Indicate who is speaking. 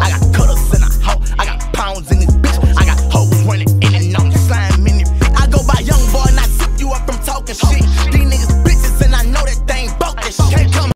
Speaker 1: I got cutters in a hawk. I got pounds in this bitch. I got hoes running in and on the sign minute. I go by YoungBoy and I zip you up from talking shit.